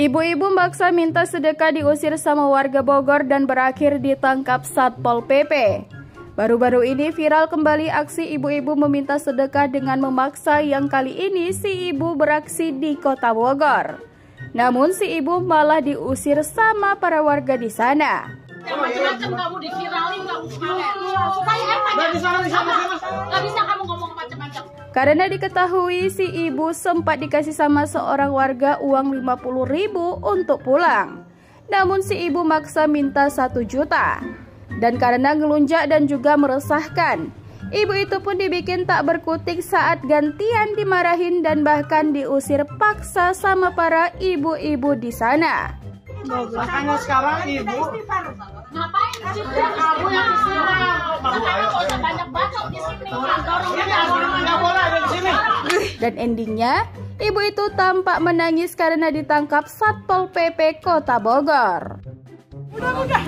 Ibu-ibu maksa minta sedekah diusir sama warga Bogor dan berakhir ditangkap Satpol PP. Baru-baru ini viral kembali aksi ibu-ibu meminta sedekah dengan memaksa yang kali ini si ibu beraksi di kota Bogor. Namun si ibu malah diusir sama para warga di sana. Macam-macam kamu diviralin kamu Supaya apa ya? Gak bisa. Karena diketahui si ibu sempat dikasih sama seorang warga uang 50 ribu untuk pulang. Namun si ibu maksa minta 1 juta. Dan karena ngelunjak dan juga meresahkan, ibu itu pun dibikin tak berkutik saat gantian dimarahin dan bahkan diusir paksa sama para ibu-ibu di sana. Makanya sekarang ibu Ngapain sih kamu yang banyak di Dan endingnya, ibu itu tampak menangis karena ditangkap Satpol PP Kota Bogor. Udah udah